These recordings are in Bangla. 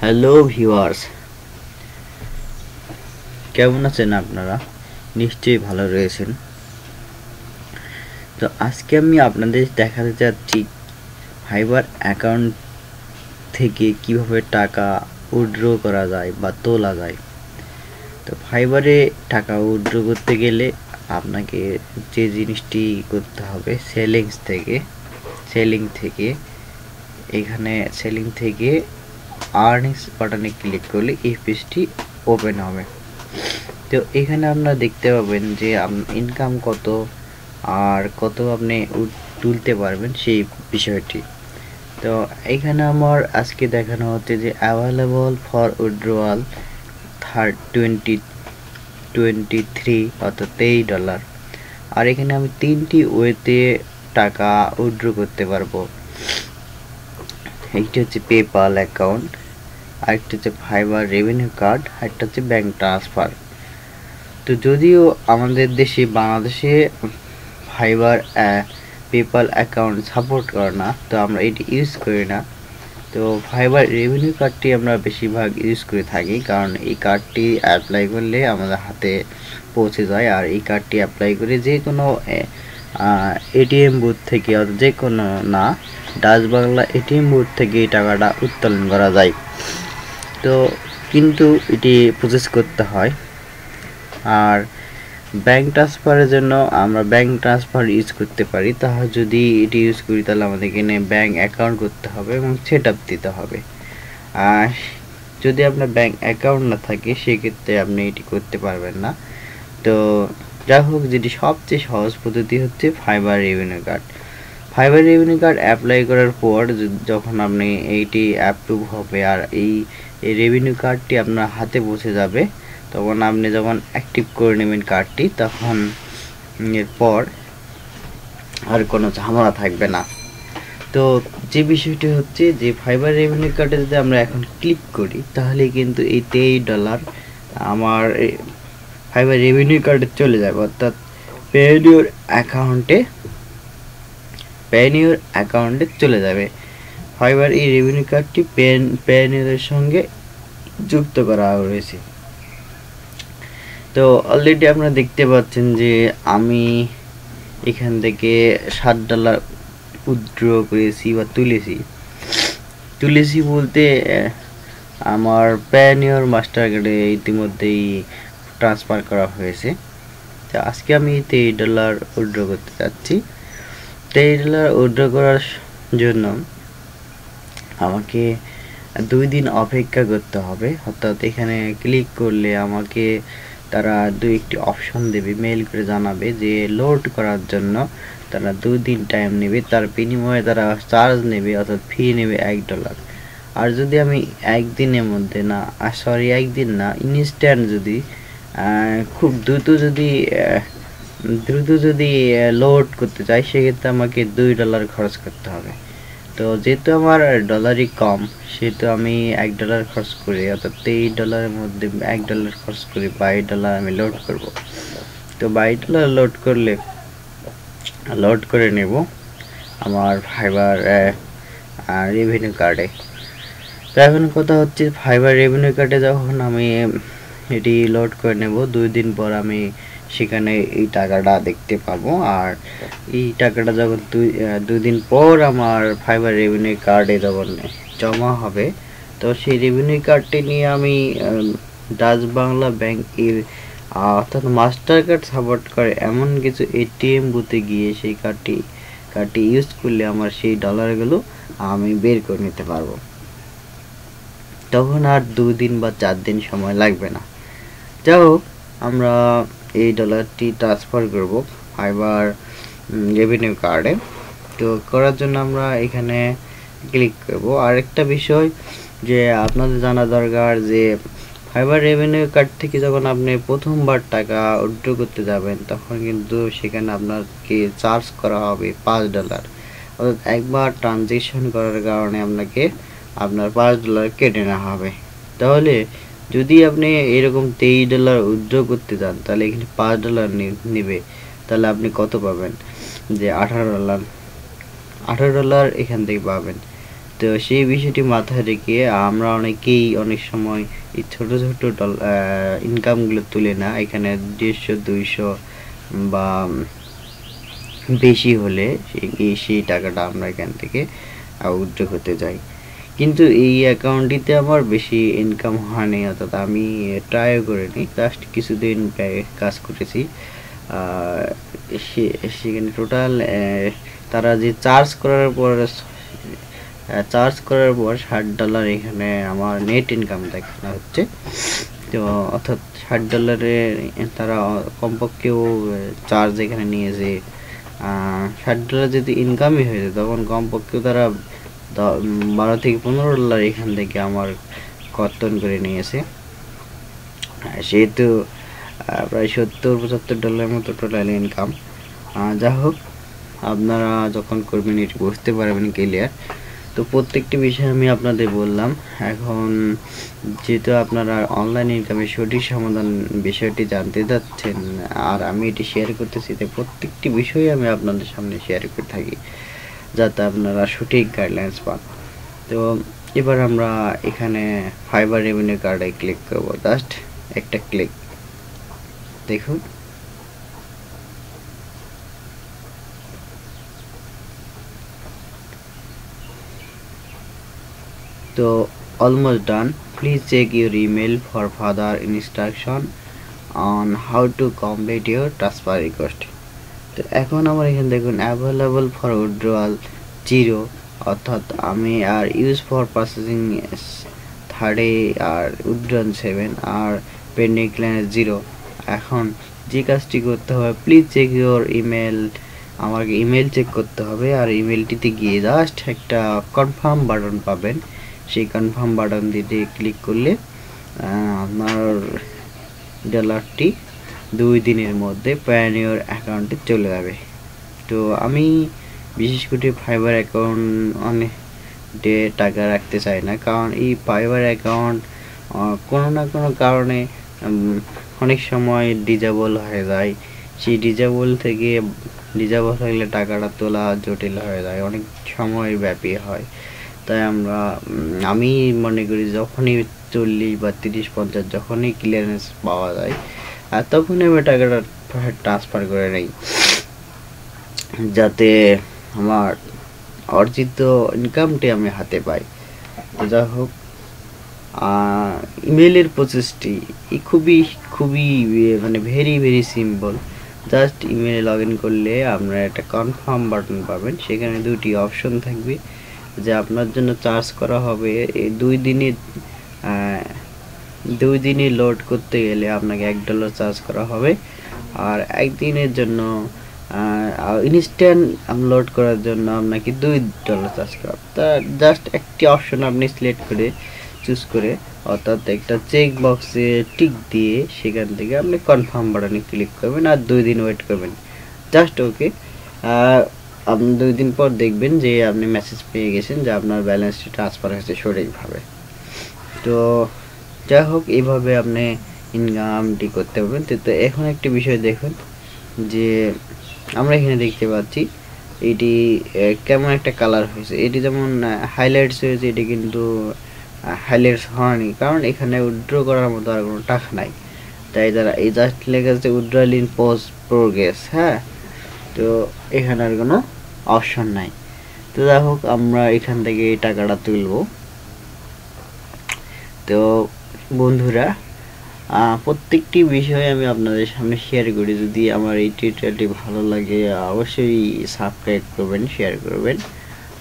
হ্যালো ভিউয়ার্স কেমন আছেন আপনারা? নিশ্চয়ই ভালো রয়েছেন। তো আজকে আমি আপনাদের দেখাতে চাচ্ছি ফাইবার অ্যাকাউন্ট থেকে কীভাবে টাকা উইথড্র করা যায় বা তোলা যায়। তো ফাইবারে টাকা উইথড্র করতে গেলে আপনাকে যে জিনিসটি করতে হবে সেলিংস থেকে, সেলিং থেকে, এখানে সেলিং থেকে আর্নিংস বাটনে ক্লিক করলে এই পেজটি ওপেন হবে। তো এখানে আপনারা দেখতে পাবেন যে ইনকাম কত আর কত আপনি তুলতে পারবেন সেই বিষয়টি। তো এখানে আমার আজকে দেখানো হচ্ছে যে available for withdrawal third twenty twenty three অর্থাৎ তেইশ ডলার আর এখানে আমি তিনটি ওয়েতে টাকা উইথড্র করতে পারব। একটি হচ্ছে পেপাল অ্যাকাউন্ট আরেকটি হচ্ছে ফাইবার রেভিনিউ কার্ড আরেকটা হচ্ছে ব্যাংক ট্রান্সফার তো যদিও আমাদের দেশে, বাংলাদেশে ফাইবার পেপাল অ্যাকাউন্ট সাপোর্ট করে না, তো আমরা এটি ইউজ করি না। তো ফাইবার রেভিনিউ কার্ডটি আমরা বেশিরভাগ ইউজ করে থাকি, কারণ এই কার্ডটি অ্যাপ্লাই করলে আমাদের হাতে পৌঁছে যায়। আর এই কার্ডটি অ্যাপ্লাই করে যে কোনো এটিএম বুথ থেকে যে কোনো না, ডাচ বাংলা এটিএম বুথ থেকে এই টাকাটা উত্তোলন করা যায়। তো কিন্তু এটি প্রসেস করতে হয়। আর ব্যাংক ট্রান্সফারের জন্য আমরা ব্যাংক ট্রান্সফার ইউজ করতে পারি। তাহলে যদি এটি ইউজ করি, তাহলে আমাদের এখানে ব্যাংক অ্যাকাউন্ট করতে হবে এবং সেট আপ দিতে হবে। আর যদি আপনার ব্যাংক অ্যাকাউন্ট না থাকে, সেক্ষেত্রে আপনি এটি করতে পারবেন না। তো যাই হোক, যেটি সবচেয়ে সহজ পদ্ধতি হচ্ছে Fiverr revenue card Fiverr revenue card apply করার পর যখন আপনি এইটি অ্যাপ্রুভ হবে, আর এই রেভিনিউ কার্ডটি আপনার হাতে পৌঁছে যাবে তখন আপনি যখন অ্যাক্টিভ করে নেবেন কার্ডটি তখন এরপর আর কোনো ঝামেলা থাকবে না। তো যে বিষয়টি হচ্ছে যে ফাইবার রেভিনিউ কার্ডে যদি আমরা এখন ক্লিক করি, তাহলে কিন্তু এই তেইশ ডলার আমার ফাইবার রেভিনিউ কার্ডে চলে যাবে। অর্থাৎ পেনিওর অ্যাকাউন্টে পেনিওর অ্যাকাউন্টে চলে যাবে। ফাইবার এই রেভিনিউ কার্ডটি পেন পেনিওরের সঙ্গে যুক্ত করা রয়েছে তো অলরেডি আপনারা দেখতে পাচ্ছেন যে আমি এখান থেকে সাত ডলার উইথড্র করেছি বা তুলেছি। তুলেছি বলতে আমার প্যানিয়র মাস্টার কার্ডে ইতিমধ্যেই ট্রান্সফার করা হয়েছে। তো আজকে আমি তেইশ ডলার উইথড্র করতে চাচ্ছি তেইশ ডলার উইথড্র করার জন্য আমাকে দুই দিন অপেক্ষা করতে হবে। অর্থাৎ এখানে ক্লিক করলে আমাকে তারা দু একটি অপশন দেবে মেল করে জানাবে যে লোড করার জন্য তারা দিন টাইম নেবে, তার বিনিময়ে তারা চার্জ নেবে অর্থাৎ ফি নেবে এক ডলার আর যদি আমি একদিনের মধ্যে না সরি একদিন না ইনস্ট্যান্ট যদি খুব দ্রুত যদি দ্রুত যদি লোড করতে চাই, সেক্ষেত্রে আমাকে দুই ডলার খরচ করতে হবে। তো যেহেতু আমার ডলারই কম, সেহেতু আমি এক ডলার খরচ করি, অর্থাৎ তেইশ ডলারের মধ্যে এক ডলার খরচ করি, বাইশ ডলার আমি লোড করব। তো বাইশ ডলার লোড করলে লোড করে নেব আমার ফাইবার রেভিনিউ কার্ডে তো এখন কথা হচ্ছে ফাইবার রেভিনিউ কার্ডে যখন আমি এটি লোড করে নেব, দুই দিন পর আমি সেখানে এই টাকাটা দেখতে পাবো। আর এই টাকাটা যখন দুই দুই দিন পর আমার ফাইবার রেভিনিউ কার্ডে যখন জমা হবে, তো সেই রেভিনিউ কার্ডটি নিয়ে আমি ডাচ বাংলা ব্যাংকের অর্থাৎ মাস্টার কার্ড সাপোর্ট করে এমন কিছু এটিএম বুথে গিয়ে সেই কার্ডটি কার্ডটি ইউজ করলে আমার সেই ডলারগুলো আমি বের করে নিতে পারব। তখন আর দুদিন বা চার দিন সময় লাগবে না। যাই হোক, আমরা এই ডলারটি ট্রান্সফার করব ফাইবার রেভিনিউ কার্ডে তো করার জন্য আমরা এখানে ক্লিক করব। আরেকটা বিষয় যে আপনাদের জানা দরকার যে ফাইবার রেভিনিউ কার্ড থেকে যখন আপনি প্রথমবার টাকা উইথড্র করতে যাবেন, তখন কিন্তু সেখানে আপনাকে চার্জ করা হবে পাঁচ ডলার অর্থাৎ একবার ট্রানজেকশন করার কারণে আপনাকে আপনার পাঁচ ডলার কেটে নেওয়া হবে। তাহলে যদি আপনি এরকম তেইশ ডলার উইথড্র করতে চান তাহলে এখানে পাঁচ ডলার নেবে। তাহলে আপনি কত পাবেন? যে আঠারো ডলার আঠারো ডলার এখান থেকে পাবেন। তো সেই বিষয়টি মাথায় রেখে আমরা অনেকেই অনেক সময় এই ছোট ছোট ইনকামগুলো তুলে না। এখানে দেড়শো, দুইশো বা বেশি হলে সেই টাকাটা আমরা এখান থেকে উইথড্র করতে যাই। কিন্তু এই অ্যাকাউন্টটিতে আমার বেশি ইনকাম হয়নি অর্থাৎ আমি ট্রাইও করিনি। জাস্ট কিছুদিন কাজ করেছি। সেখানে টোটাল তারা যে চার্জ করার পর চার্জ করার পর ষাট ডলার এখানে আমার নেট ইনকাম দেখানো হচ্ছে। তো অর্থাৎ ষাট ডলারে তারা কমপক্ষেও চার্জ এখানে নিয়েছে ষাট ডলার যদি ইনকামই হয়েছে তখন কমপক্ষেও তারা বারো থেকে পনেরো ডলার এখান থেকে আমার কর্তন করে নিয়েছে। সেহেতু প্রায় সত্তর, পঁচাত্তর ডলারের মতো টোটাল ইনকাম যা হোক, আপনারা যখন করবেন, এটি বুঝতে পারবেন ক্লিয়ার তো প্রত্যেকটি বিষয় আমি আপনাদের বললাম। এখন, যেহেতু আপনারা অনলাইন ইনকামের সঠিক সমাধান বিষয়টি জানতে যাচ্ছেন, আর আমি এটি শেয়ার করতেছি তো প্রত্যেকটি বিষয় আমি আপনাদের সামনে শেয়ার করে থাকি। যাতে আপনারা সঠিক গাইডলাইন্স পান। তো এবার আমরা এখানে ফাইবার রেভিনিউ কার্ডে ক্লিক করব। জাস্ট একটা ক্লিক দেখুন। তো almost done please check your email for further instruction on how to complete your transfer request তো এখন আমার এখানে দেখুন অ্যাভেলেবল ফর উইড্রোয়াল জিরো অর্থাৎ আমি আর ইউজ ফর প্রসেসিং থার্ডে আর উইড্রন সেভেন আর পেন্ডিং ক্লাইন জিরো এখন যে কাজটি করতে হবে প্লিজ চেক ইউর ইমেল আমাকে ইমেল চেক করতে হবে আর ইমেলটিতে গিয়ে জাস্ট একটা কনফার্ম বাটন পাবেন। সেই কনফার্ম বাটন দিতে ক্লিক করলে আপনার ডলারটি দুই দিনের মধ্যে প্যানিওর অ্যাকাউন্টে চলে যাবে। তো আমি বিশেষ করে ফাইবার অ্যাকাউন্ট অনেক ডে টাকা রাখতে চাই না, কারণ এই ফাইবার অ্যাকাউন্ট কোনো না কোনো কারণে অনেক সময় ডিজাবল হয়ে যায়। সেই ডিজাবল থেকে ডিজাবল থাকলে টাকাটা তোলা জটিল হয়ে যায়, অনেক সময় ব্যাপী হয়। তাই আমরা আমি মনে করি যখনই চল্লিশ বা তিরিশ পঞ্চাশ যখনই ক্লিয়ারেন্স পাওয়া যায় তখনই আমি টাকাটা ট্রান্সফার করে নেই। যাতে আমার অর্জিত ইনকামটি আমি হাতে পাই। যা হোক ইমেলের প্রসেসটি খুবই খুবই মানে ভেরি ভেরি সিম্পল জাস্ট ইমেলে লগ ইন করলে আপনারা একটা কনফার্ম বাটন পাবেন। সেখানে দুটি অপশন থাকবে। যে আপনার জন্য চার্জ করা হবে। এই দুই দিনে দুই দিনে লোড করতে গেলে আপনাকে এক ডলার চার্জ করা হবে। আর একদিনের জন্য ইনস্ট্যান্ট আপলোড করার জন্য আপনাকে দুই ডলার চার্জ করা তা জাস্ট একটি অপশন আপনি সিলেক্ট করে চুজ করে, অর্থাৎ একটা চেক বক্সে টিক দিয়ে সেখান থেকে আপনি কনফার্ম বাটনে ক্লিক করবেন আর দুই দিন ওয়েট করবেন। জাস্ট ওকে আপনি দুই দিন পর দেখবেন যে আপনি মেসেজ পেয়ে গেছেন যে আপনার ব্যালেন্সটি ট্রান্সফার হয়েছে সঠিকভাবে। তো যাই হোক এইভাবে আপনি ইনকামটি করতে পারবেন। তো এখন একটি বিষয় দেখুন যে আমরা এখানে দেখতে পাচ্ছি, এটি কেমন একটা কালার হয়েছে। এটি যেমন হাইলাইটস হয়েছে, এটি কিন্তু হাইলাইটস হয়নি। কারণ এখানে উইড্রো করার মতো আর কোনো টাকা নাই। তাই তারা, এই জাস্ট লেখা আছে উইড্রয়াল ইন পোস্ট প্রোগ্রেস হ্যাঁ? তো, এখানে আর কোনো অপশন নাই। তো যাই হোক আমরা এখান থেকে এই টাকাটা তুলব। তো বন্ধুরা প্রত্যেকটি বিষয়ে আমি আপনাদের সামনে শেয়ার করি। যদি আমার এই টিউটোরিয়ালটি ভালো লাগে, অবশ্যই সাবস্ক্রাইব করবেন শেয়ার করবেন,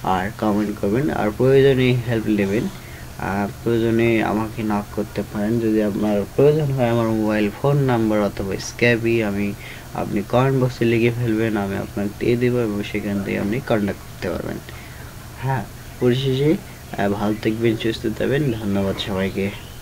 আর কমেন্ট করবেন, আর প্রয়োজনে হেল্প নেবেন। আর প্রয়োজনে আমাকে নক করতে পারেন। যদি আপনার প্রয়োজন হয় আমার মোবাইল ফোন নাম্বার অথবা স্ক্যাবি আমি, আপনি কমেন্ট বক্সে লিখে ফেলবেন, আমি আপনাকে দিয়ে দেবো এবং সেখান থেকে আপনি কন্ট্যাক্ট করতে পারবেন। হ্যাঁ পরিশেষে ভালো থাকবেন, সুস্থ থাকবেন। ধন্যবাদ সবাইকে।